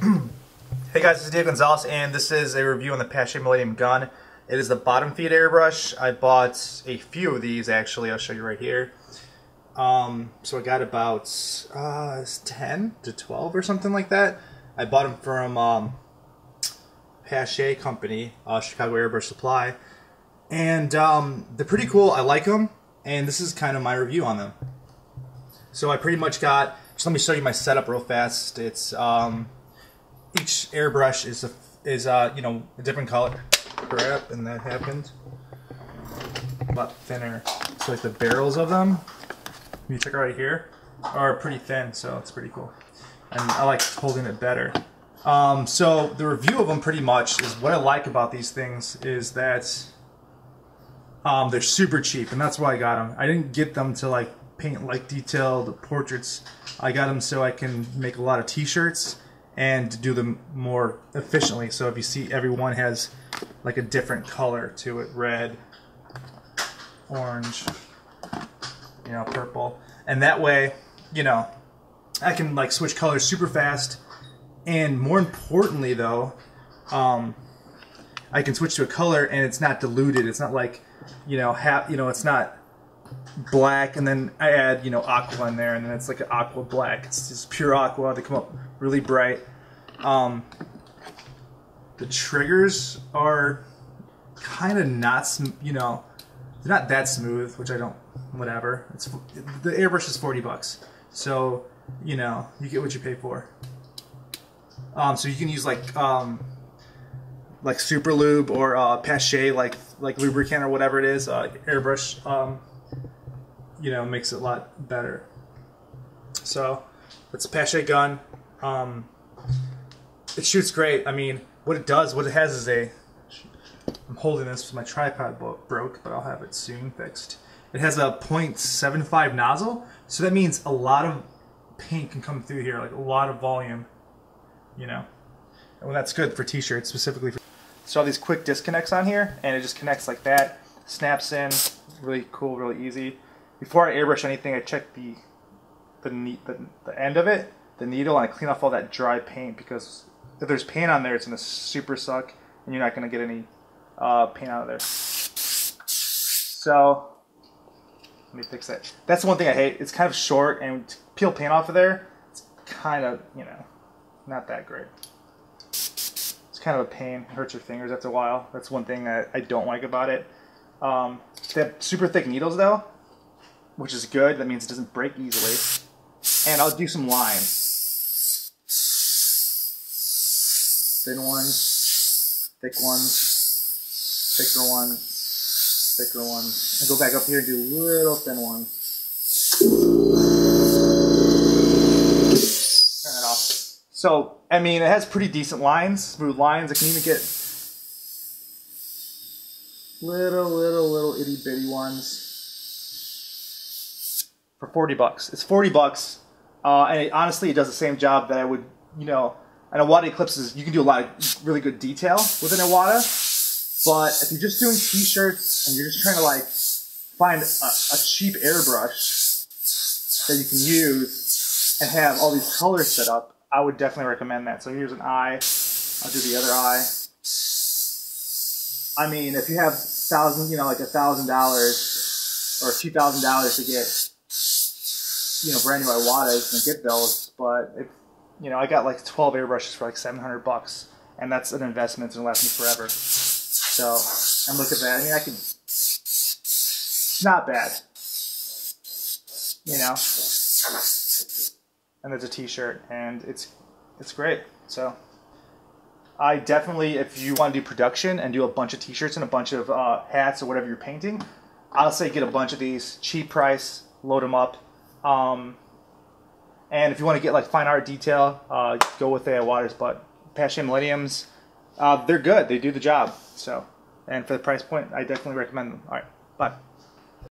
Hey guys, this is Diego Gonzalez, and this is a review on the Paasche Millennium gun. It is the bottom feed airbrush. I bought a few of these actually. I'll show you right here. Um, so I got about uh, 10 to 12 or something like that. I bought them from um, Paasche Company, uh, Chicago Airbrush Supply, and um, they're pretty cool. I like them, and this is kind of my review on them. So I pretty much got. Just let me show you my setup real fast. It's um, each airbrush is a is uh you know a different color. Crap, and that happened. A lot thinner. So like the barrels of them, you check right here, are pretty thin. So it's pretty cool, and I like holding it better. Um, so the review of them pretty much is what I like about these things is that um, they're super cheap, and that's why I got them. I didn't get them to like paint like detailed portraits. I got them so I can make a lot of t-shirts and do them more efficiently. So if you see everyone has like a different color to it, red, orange, you know, purple. And that way, you know, I can like switch colors super fast. And more importantly though, um, I can switch to a color and it's not diluted. It's not like, you know, ha you know, it's not black and then I add, you know, aqua in there and then it's like an aqua black. It's just pure aqua. They come up really bright. Um, the triggers are kind of not, you know, they're not that smooth, which I don't, whatever. It's The airbrush is 40 bucks. So, you know, you get what you pay for. Um, so you can use like, um, like Super Lube or uh, Paasche, like like lubricant or whatever it is, uh, airbrush um, you know, makes it a lot better. So it's a Paasche gun. Um, it shoots great. I mean, what it does, what it has is a. I'm holding this. Because my tripod broke, but I'll have it soon fixed. It has a .75 nozzle, so that means a lot of paint can come through here, like a lot of volume. You know, and well, that's good for t-shirts specifically. For so all these quick disconnects on here, and it just connects like that. Snaps in, really cool, really easy before I airbrush anything, I check the the, the the end of it, the needle, and I clean off all that dry paint because if there's paint on there, it's gonna super suck, and you're not gonna get any uh, paint out of there. So let me fix that. That's the one thing I hate. It's kind of short, and peel paint off of there, it's kind of you know not that great. It's kind of a pain. It hurts your fingers after a while. That's one thing that I don't like about it. Um, they have super thick needles though, which is good. That means it doesn't break easily. And I'll do some lines. Thin ones, thick ones, thicker ones, thicker ones. And go back up here and do little thin ones. Turn it off. So, I mean, it has pretty decent lines, smooth lines. I can even get little, little, little itty bitty ones for 40 bucks. It's 40 bucks, uh, and it, honestly, it does the same job that I would, you know, an Iwata Eclipse is, you can do a lot of really good detail with an Iwata, but if you're just doing t-shirts and you're just trying to like find a, a cheap airbrush that you can use and have all these colors set up, I would definitely recommend that. So here's an eye. I'll do the other eye. I mean, if you have thousand, you know, like a thousand dollars or two thousand dollars to get you know, brand new Iwatas and get those, but if, you know, I got like 12 airbrushes for like 700 bucks, and that's an investment. It's gonna last me forever. So, and look at that. I mean, I can. Not bad. You know. And there's a T-shirt, and it's it's great. So. I definitely, if you want to do production and do a bunch of T-shirts and a bunch of uh, hats or whatever you're painting, I'll say get a bunch of these, cheap price, load them up, um, and if you want to get like fine art detail, uh, go with the Iwatas. But Paasche Millenniums, uh, they're good. They do the job. So, and for the price point, I definitely recommend them. All right, bye.